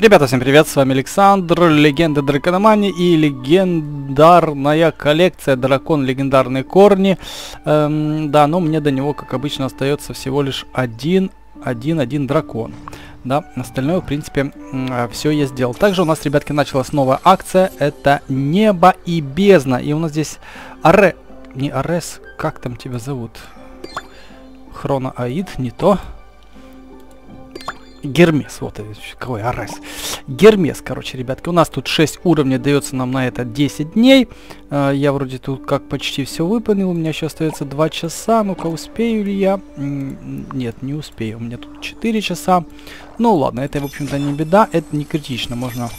Ребята, всем привет, с вами Александр, Легенда Дракономании и легендарная коллекция Дракон Легендарные Корни. Эм, да, но мне до него, как обычно, остается всего лишь один, один, один дракон. Да, остальное, в принципе, э, все я сделал. Также у нас, ребятки, началась новая акция, это Небо и Бездна. И у нас здесь Аре... Не Арес, как там тебя зовут? Хрона Аид, не то. Гермес, вот какой Арес. Гермес, короче, ребятки. У нас тут 6 уровней дается нам на это 10 дней. Uh, я вроде тут как почти все выполнил. У меня еще остается 2 часа. Ну-ка, успею ли я? Нет, не успею. У меня тут 4 часа. Ну ладно, это, в общем-то, не беда. Это не критично. Можно,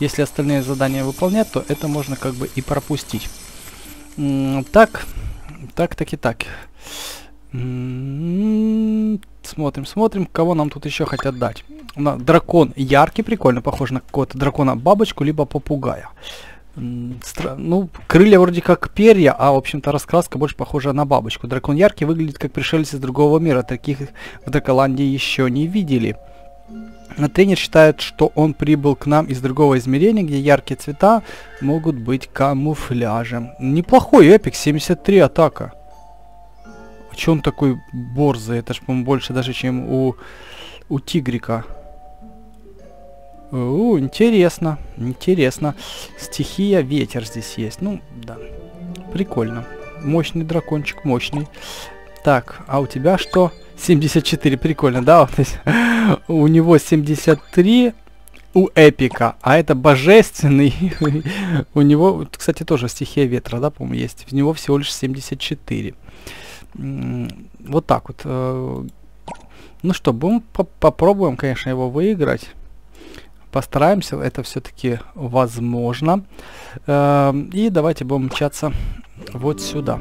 если остальные задания выполнять, то это можно как бы и пропустить. Так, так, так и так. Смотрим, смотрим, кого нам тут еще хотят дать. На, дракон яркий, прикольно, похож на какого-то дракона-бабочку, либо попугая. Стра ну, крылья вроде как перья, а, в общем-то, раскраска больше похожа на бабочку. Дракон яркий выглядит как пришелец из другого мира. Таких в Драколандии еще не видели. Но тренер считает, что он прибыл к нам из другого измерения, где яркие цвета могут быть камуфляжем. Неплохой эпик, 73 атака. А че он такой борзый? Это ж, по-моему, больше даже, чем у, у тигрика. У, интересно, интересно. Стихия ветер здесь есть. Ну, да. Прикольно. Мощный дракончик, мощный. Так, а у тебя что? 74, прикольно, да? Вот, у него 73 у эпика, а это божественный. у него, кстати, тоже стихия ветра, да, по-моему, есть. У него всего лишь 74 вот так вот. Э, ну что, будем по попробуем, конечно, его выиграть. Постараемся, это все-таки возможно. Э, и давайте будем мчаться вот сюда.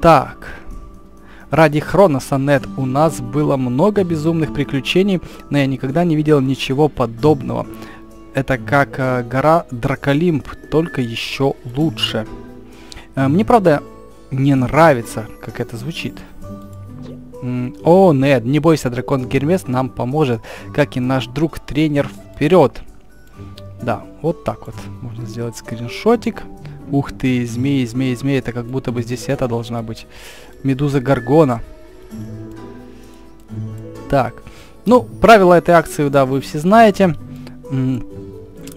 Так. Ради Хроноса Нет у нас было много безумных приключений, но я никогда не видел ничего подобного. Это как э, гора Драколимп, только еще лучше. Э, мне, правда, не нравится, как это звучит. О, Нед, не бойся, дракон Гермес нам поможет, как и наш друг-тренер вперед. Да, вот так вот. Можно сделать скриншотик. Ух ты, змеи, змеи, змеи. Это как будто бы здесь это должна быть. Медуза Гаргона. Так. Ну, правила этой акции, да, вы все знаете.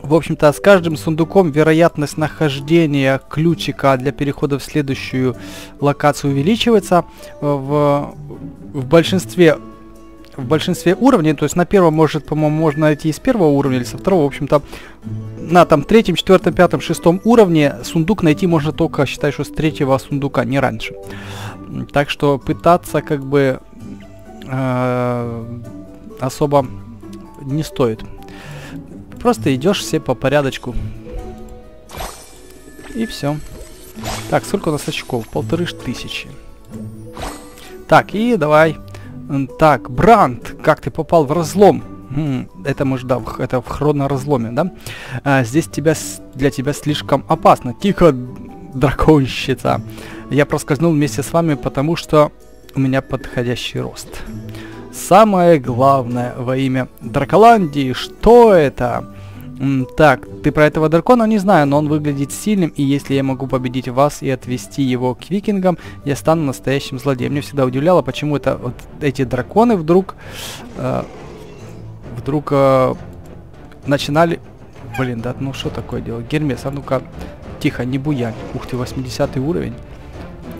В общем-то, с каждым сундуком вероятность нахождения ключика для перехода в следующую локацию увеличивается. В, в большинстве в большинстве уровней, то есть на первом может, по-моему, можно найти из первого уровня или со второго, в общем-то, на там третьем, четвертом, пятом, шестом уровне сундук найти можно только, считай, что с третьего сундука, не раньше. Так что пытаться как бы э, особо не стоит. Просто идешь все по порядочку. И все. Так, сколько у нас очков? Полторы тысячи. Так, и давай. Так, Бранд, как ты попал в разлом? Это может, да, это в хроноразломе, да? А, здесь тебя, для тебя слишком опасно. Тихо, драконщица. Я проскользнул вместе с вами, потому что у меня подходящий рост. Самое главное во имя Драколандии, что это? Так, ты про этого дракона не знаю, но он выглядит сильным, и если я могу победить вас и отвести его к викингам, я стану настоящим злодеем. Мне всегда удивляло, почему это вот эти драконы вдруг э, вдруг э, начинали... Блин, да ну что такое дело? Гермес, а ну-ка, тихо, не буянь. Ух ты, 80 уровень.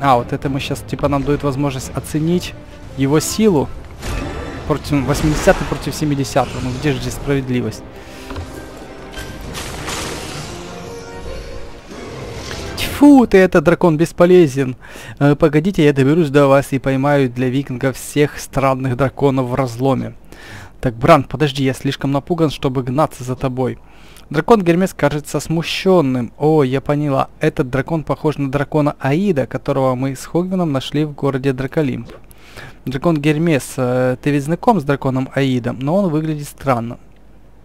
А, вот это мы сейчас, типа, нам дает возможность оценить его силу против 80 против 70 ну где же здесь справедливость Фу, ты этот дракон бесполезен. Э, погодите, я доберусь до вас и поймаю для викингов всех странных драконов в разломе. Так, Бранд, подожди, я слишком напуган, чтобы гнаться за тобой. Дракон Гермес кажется смущенным. О, я поняла. Этот дракон похож на дракона Аида, которого мы с Хогвином нашли в городе Драколимп. Дракон Гермес, э, ты ведь знаком с драконом Аидом, но он выглядит странно.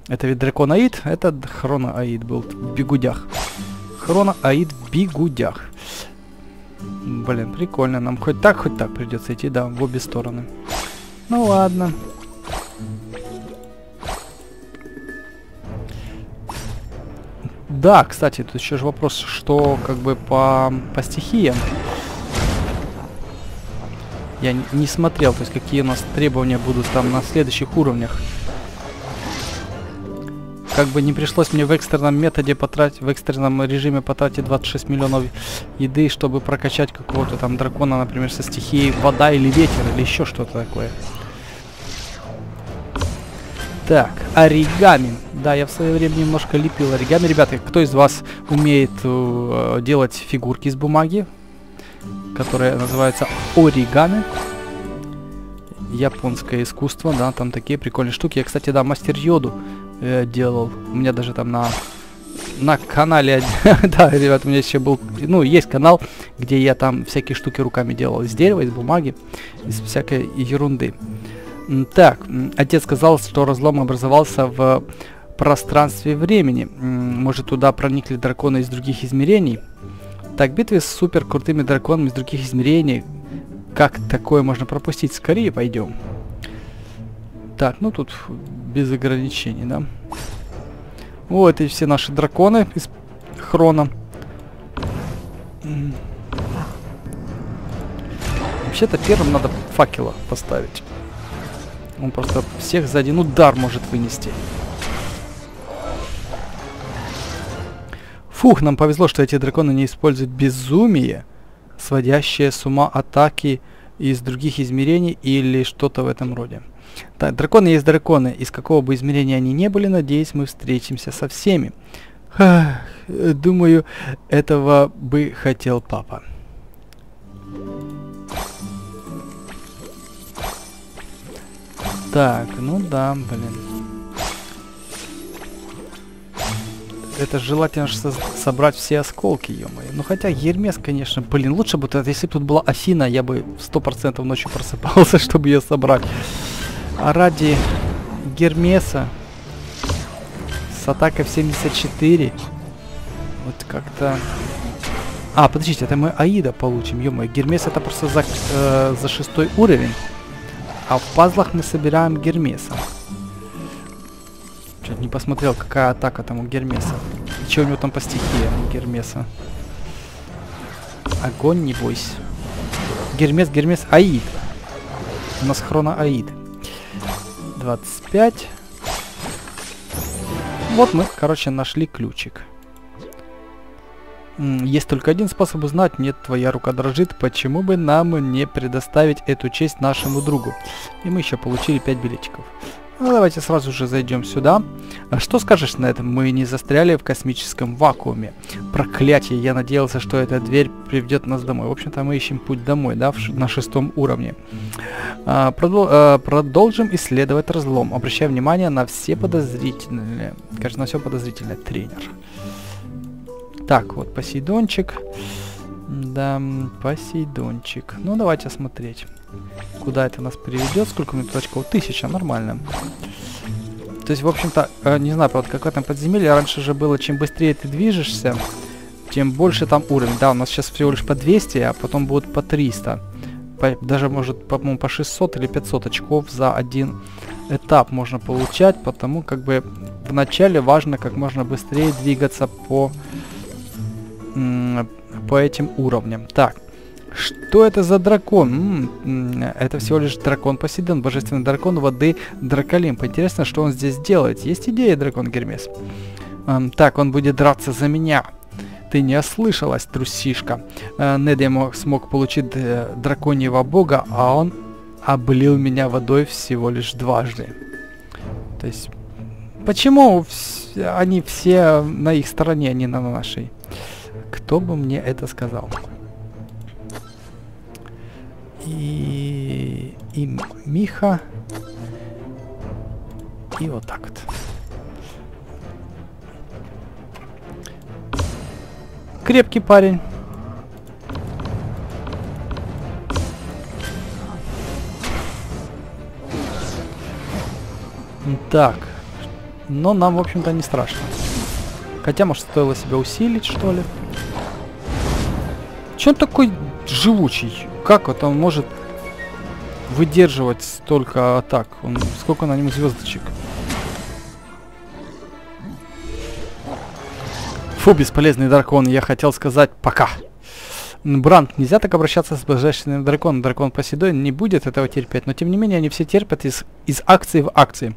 Это ведь дракон Аид, это Хрона Аид был в бегудях. Хрона Аид в бегудях. Блин, прикольно, нам хоть так, хоть так придется идти, да, в обе стороны. Ну ладно. Да, кстати, тут еще же вопрос, что как бы по, по стихиям. Я не, смотрел, то есть какие у нас требования будут там на следующих уровнях. Как бы не пришлось мне в экстренном методе потратить, в экстренном режиме потратить 26 миллионов еды, чтобы прокачать какого-то там дракона, например, со стихией вода или ветер, или еще что-то такое. Так, оригами. Да, я в свое время немножко лепил оригами. Ребята, кто из вас умеет uh, делать фигурки из бумаги, которые называются оригами? Японское искусство, да, там такие прикольные штуки. Я, кстати, да, мастер йоду э, делал. У меня даже там на на канале, да, ребят, у меня еще был, ну, есть канал, где я там всякие штуки руками делал, из дерева, из бумаги, из всякой ерунды. Так, отец сказал, что разлом образовался в пространстве времени. Может, туда проникли драконы из других измерений? Так, битвы с супер крутыми драконами из других измерений. Как такое можно пропустить? Скорее пойдем. Так, ну тут без ограничений, да? Вот и все наши драконы из хрона. Вообще-то первым надо факела поставить. Он просто всех за один удар может вынести. Фух, нам повезло, что эти драконы не используют безумие, сводящее с ума атаки из других измерений или что-то в этом роде. Так, драконы есть драконы. Из какого бы измерения они не были, надеюсь, мы встретимся со всеми. Ах, думаю, этого бы хотел папа. Так, ну да, блин. Это желательно со собрать все осколки, ё -моё. Ну хотя Гермес, конечно, блин, лучше бы, если бы тут была Афина, я бы сто процентов ночью просыпался, чтобы ее собрать. А ради Гермеса с атакой в 74 вот как-то... А, подождите, это мы Аида получим, ё. Гермес это просто за, э, за шестой уровень. А в пазлах мы собираем Гермеса. Чуть не посмотрел, какая атака там у Гермеса. И что у него там по стихиям у Гермеса. Огонь, не бойся. Гермес, Гермес, Аид. У нас хрона Аид. 25. Вот мы, короче, нашли ключик. Есть только один способ узнать, нет, твоя рука дрожит, почему бы нам не предоставить эту честь нашему другу. И мы еще получили 5 билетиков. Ну, давайте сразу же зайдем сюда. А что скажешь на этом? Мы не застряли в космическом вакууме. Проклятие, я надеялся, что эта дверь приведет нас домой. В общем-то, мы ищем путь домой, да, на шестом уровне. А, продол а, продолжим исследовать разлом. Обращая внимание на все подозрительные... Кажется, на все подозрительное. Тренер. Так, вот Посейдончик. Да, Посейдончик. Ну, давайте смотреть. Куда это нас приведет? Сколько у меня очков? Тысяча, нормально. То есть, в общем-то, э, не знаю, правда, как в этом подземелье. Раньше же было, чем быстрее ты движешься, тем больше там уровень. Да, у нас сейчас всего лишь по 200, а потом будет по 300. По, даже, может, по-моему, по 600 или 500 очков за один этап можно получать, потому как бы в начале важно как можно быстрее двигаться по по этим уровням. Так, что это за дракон? М -м, это всего лишь дракон Посейдон, божественный дракон воды Драколимп. Интересно, что он здесь делает. Есть идея, дракон Гермес? Эм, так, он будет драться за меня. Ты не ослышалась, трусишка. Э, Нед мог, смог получить э, драконьего бога, а он облил меня водой всего лишь дважды. То есть, почему они все на их стороне, а не на нашей? Кто бы мне это сказал? И, и Миха. И вот так вот. Крепкий парень. Так. Но нам, в общем-то, не страшно. Хотя, может, стоило себя усилить, что ли? Че такой живучий? Как вот он может выдерживать столько атак? Он, сколько на нем звездочек? Фу, бесполезный дракон, я хотел сказать пока. Бранд, нельзя так обращаться с божественным драконом. Дракон Посейдон не будет этого терпеть, но тем не менее они все терпят из, из акции в акции.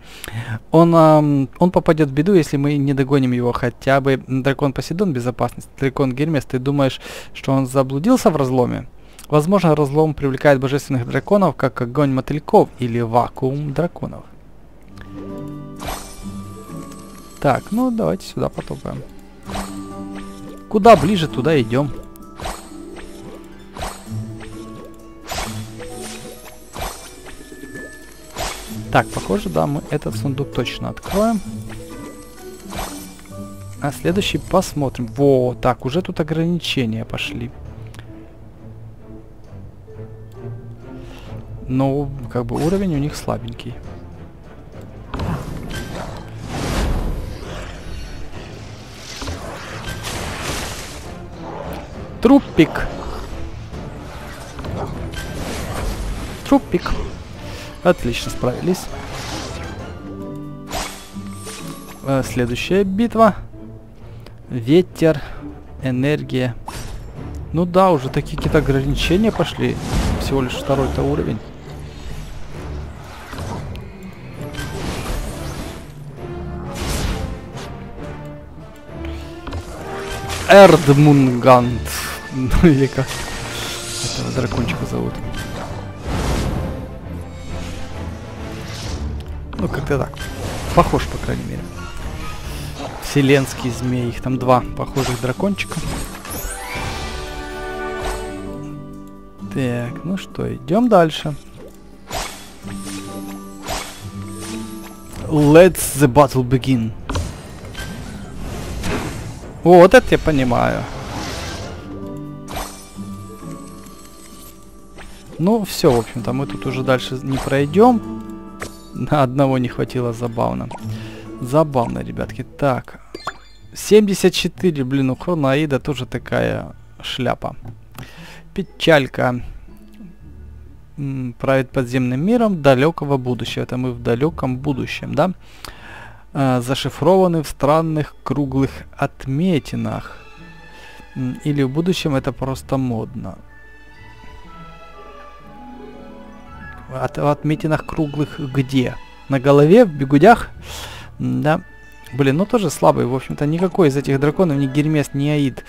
Он, эм, он попадет в беду, если мы не догоним его хотя бы. Дракон Посейдон безопасность. Дракон Гермес, ты думаешь, что он заблудился в разломе? Возможно, разлом привлекает божественных драконов, как огонь мотыльков или вакуум драконов. Так, ну давайте сюда потопаем. Куда ближе, туда идем. Так, похоже, да, мы этот сундук точно откроем. А следующий посмотрим. Во, так, уже тут ограничения пошли. Но, как бы, уровень у них слабенький. Трупик. Трупик. Отлично справились. Э, следующая битва. Ветер, энергия. Ну да, уже такие какие-то ограничения пошли. Всего лишь второй-то уровень. Эрдмунгант. Ну или как этого дракончика зовут. Ну, как-то так. Похож, по крайней мере. Вселенский змей. Их там два похожих дракончика. Так, ну что, идем дальше. Let's the battle begin. Вот это я понимаю. Ну, все, в общем-то, мы тут уже дальше не пройдем. На одного не хватило, забавно. Забавно, ребятки. Так. 74, блин, у Хронаида тоже такая шляпа. Печалька. Правит подземным миром далекого будущего. Это мы в далеком будущем, да? А, зашифрованы в странных круглых отметинах. Или в будущем это просто модно. От, отметинах круглых где? На голове, в бегудях? Да. Блин, ну тоже слабый, в общем-то, никакой из этих драконов, ни Гермес, ни Аид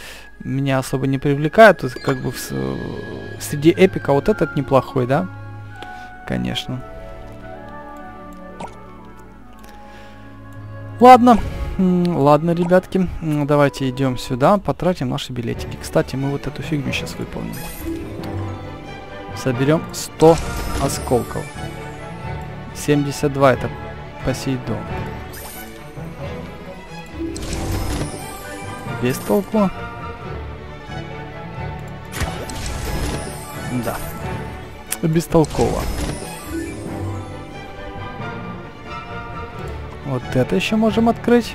меня особо не привлекают. Тут как бы в, среди эпика вот этот неплохой, да? Конечно. Ладно, ладно, ребятки, давайте идем сюда, потратим наши билетики. Кстати, мы вот эту фигню сейчас выполним. Соберем 100 осколков. 72 это Посейдон. Без толку. Да. Бестолково. Вот это еще можем открыть.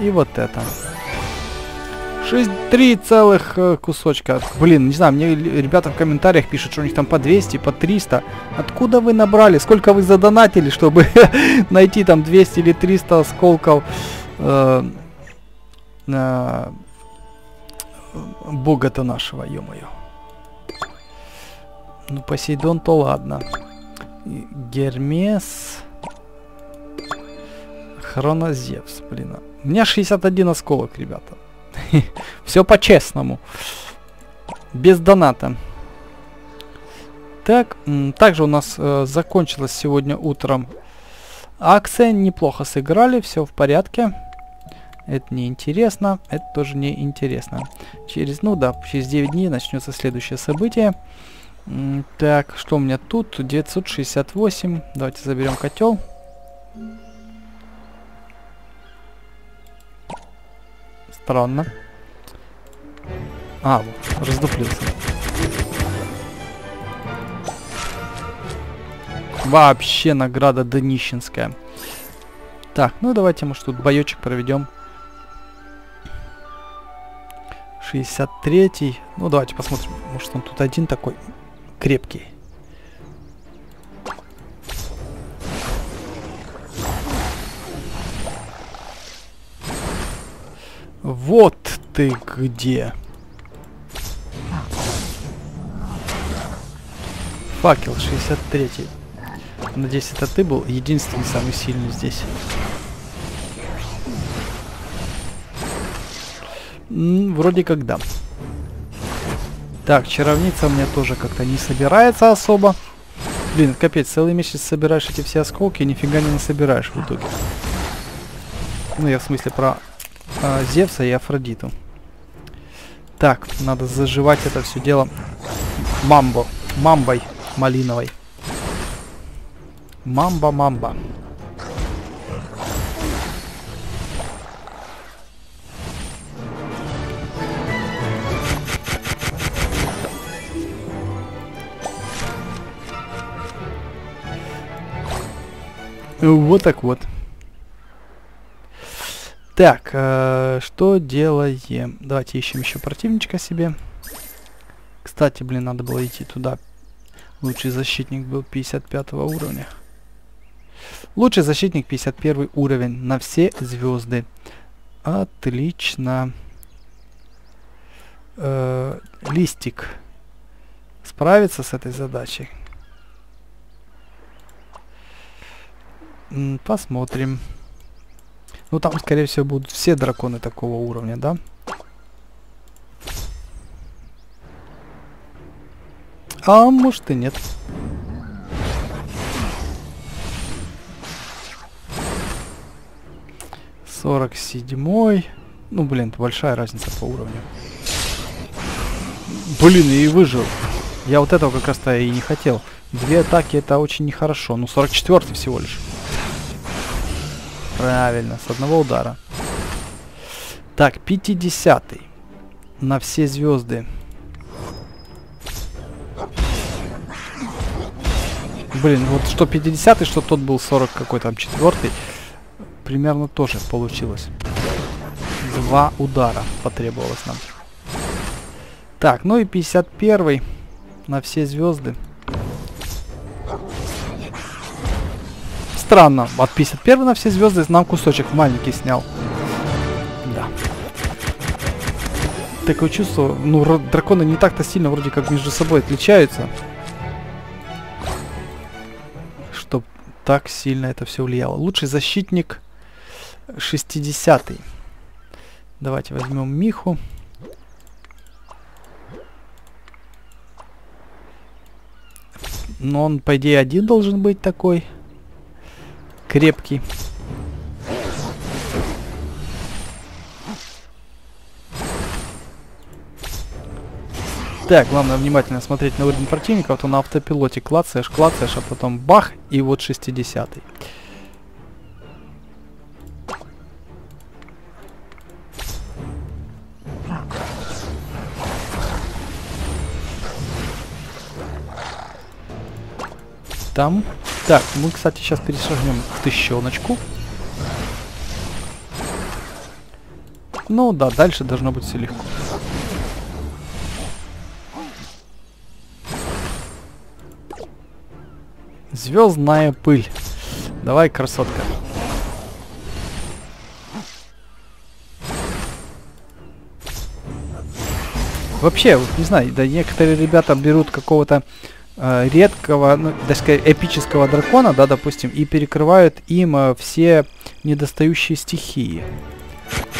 И вот это. 6, 3 целых э, кусочка. Блин, не знаю, мне ребята в комментариях пишут, что у них там по 200, по 300. Откуда вы набрали? Сколько вы задонатили, чтобы найти там 200 или 300 осколков э, э, бога-то нашего, ё-моё. Ну, Посейдон то ладно. Гермес... Хронозевс, блин. У меня 61 осколок, ребята. Все по-честному. Без доната. Так, также у нас э, закончилась сегодня утром акция. Неплохо сыграли, все в порядке. Это не интересно, это тоже не интересно. Через, ну да, через 9 дней начнется следующее событие. Так, что у меня тут? 968. Давайте заберем котел. Странно. А, вот, раздуплился. Вообще награда донищенская. Так, ну давайте, может, тут боечек проведем. 63-й. Ну, давайте посмотрим. Может, он тут один такой крепкий. Вот ты где. Факел 63. Надеюсь, это ты был единственный самый сильный здесь. М вроде как да. Так, чаровница у меня тоже как-то не собирается особо. Блин, капец, целый месяц собираешь эти все осколки и нифига не насобираешь в итоге. Ну, я в смысле про э, Зевса и Афродиту. Так, надо заживать это все дело мамбо, мамбой малиновой. Мамба-мамба. Вот так вот. Так, э, что делаем? Давайте ищем еще противничка себе. Кстати, блин, надо было идти туда. Лучший защитник был 55 уровня. Лучший защитник 51 уровень на все звезды. Отлично. Э, листик. Справится с этой задачей? М посмотрим. Ну там, скорее всего, будут все драконы такого уровня, да? А может и нет. Сорок седьмой. Ну, блин, большая разница по уровню. Блин, и выжил. Я вот этого как раз-то и не хотел. Две атаки это очень нехорошо. Ну, 44 всего лишь. Правильно, с одного удара. Так, 50 -й. На все звезды. Блин, вот что 50 что тот был 40 какой там четвертый. Примерно тоже получилось. Два удара потребовалось нам. Так, ну и 51 на все звезды. Странно. От 51 на все звезды нам кусочек маленький снял. Да. Такое чувство, ну, драконы не так-то сильно вроде как между собой отличаются. Чтоб так сильно это все влияло. Лучший защитник 60 -й. Давайте возьмем Миху. Но он, по идее, один должен быть такой крепкий. Так, главное внимательно смотреть на уровень противника. Вот он на автопилоте клацаешь, клацаешь, а потом бах, и вот 60 -й. Там так, мы, кстати, сейчас перешагнем в тыщеночку. Ну да, дальше должно быть все легко. Звездная пыль. Давай, красотка. Вообще, не знаю, да некоторые ребята берут какого-то э, редкого, ну, так сказать, эпического дракона, да, допустим, и перекрывают им э, все недостающие стихии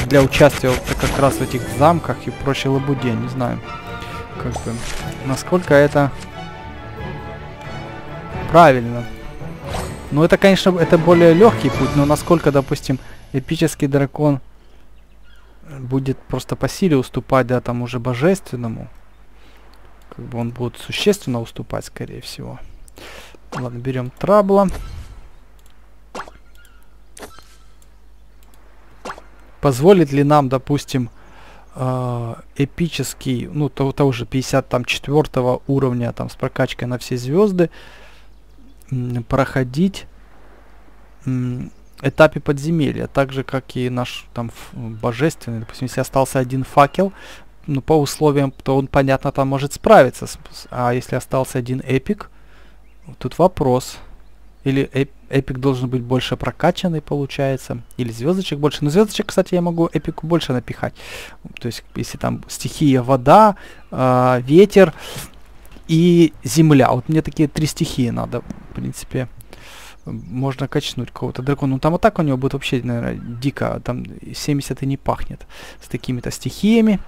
для участия вот как раз в этих замках и прочей лабуде, не знаю, как бы, насколько это правильно. Ну, это, конечно, это более легкий путь, но насколько, допустим, эпический дракон будет просто по силе уступать, да, там уже божественному, как бы он будет существенно уступать, скорее всего. Ладно, берем трабла. Позволит ли нам, допустим, э, эпический, ну, того, того же 54 уровня, там, с прокачкой на все звезды, проходить этапе подземелья, так же, как и наш там божественный, допустим, если остался один факел, ну, по условиям, то он, понятно, там может справиться. А если остался один эпик, тут вопрос. Или эп, эпик должен быть больше прокачанный, получается. Или звездочек больше. Но звездочек, кстати, я могу эпику больше напихать. То есть, если там стихия вода, э, ветер и земля. Вот мне такие три стихии надо, в принципе. Можно качнуть кого-то дракона. Ну там атака у него будет вообще, наверное, дико. Там 70 и не пахнет. С такими-то стихиями.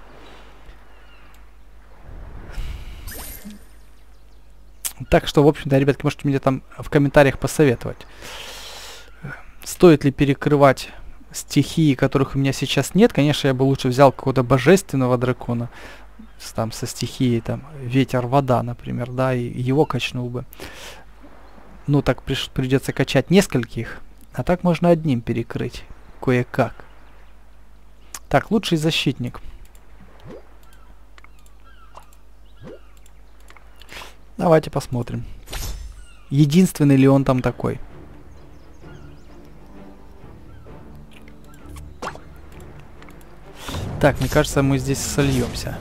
Так что, в общем-то, ребятки, можете мне там в комментариях посоветовать. Стоит ли перекрывать стихии, которых у меня сейчас нет? Конечно, я бы лучше взял какого-то божественного дракона. Там со стихией, там, ветер, вода, например, да, и его качнул бы. Ну, так приш придется качать нескольких. А так можно одним перекрыть. Кое-как. Так, лучший защитник. Давайте посмотрим. Единственный ли он там такой. Так, мне кажется, мы здесь сольемся.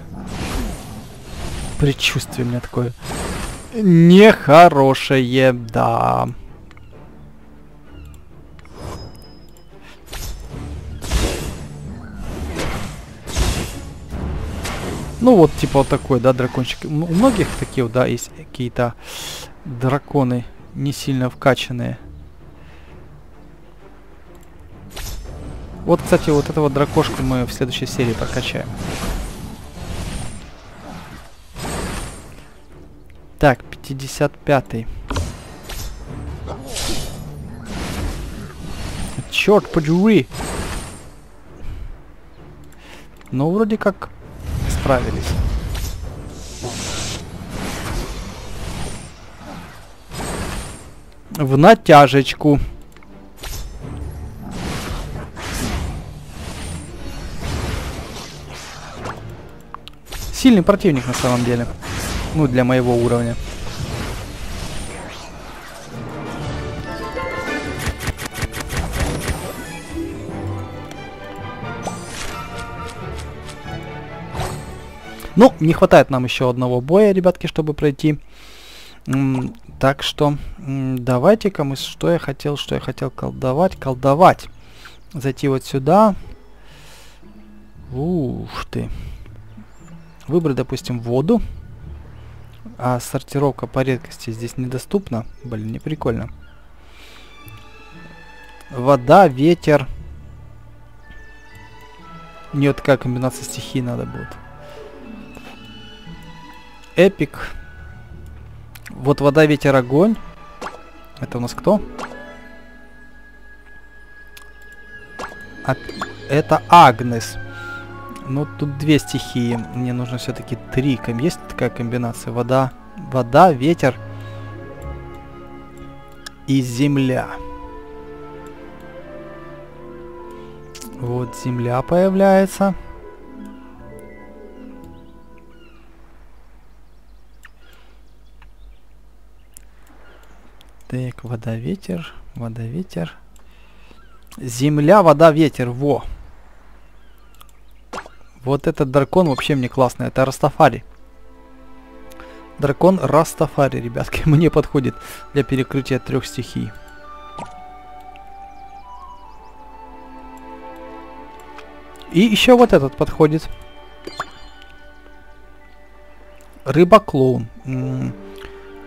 Предчувствие у меня такое. Нехорошее, да. Ну вот, типа вот такой, да, дракончик. У многих такие, да, есть какие-то драконы не сильно вкачанные. Вот, кстати, вот этого дракошку мы в следующей серии прокачаем. Так, 55-й. Черт подери! Ну, вроде как справились. В натяжечку. Сильный противник на самом деле. Ну, для моего уровня. Ну, не хватает нам еще одного боя, ребятки, чтобы пройти. Так что, давайте-ка мы... Что я хотел, что я хотел колдовать? Колдовать. Зайти вот сюда. Ух ты. Выбрать, допустим, воду. А сортировка по редкости здесь недоступна. Блин, не прикольно. Вода, ветер. Мне вот такая комбинация стихий надо будет. Эпик. Вот вода, ветер, огонь. Это у нас кто? А, это Агнес. Ну, тут две стихии. Мне нужно все-таки три. Есть такая комбинация? Вода, вода, ветер и земля. Вот земля появляется. Так, вода, ветер, вода, ветер. Земля, вода, ветер, во. Вот этот дракон вообще мне классный, это Растафари. Дракон Растафари, ребятки, мне подходит для перекрытия трех стихий. И еще вот этот подходит. Рыба-клоун.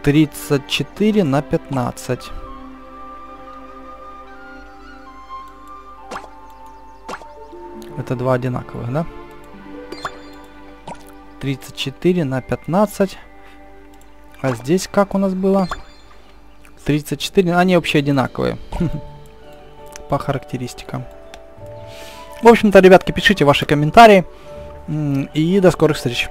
34 на 15. Это два одинаковых, да? 34 на 15. А здесь как у нас было? 34. Они вообще одинаковые. По характеристикам. В общем-то, ребятки, пишите ваши комментарии. И до скорых встреч.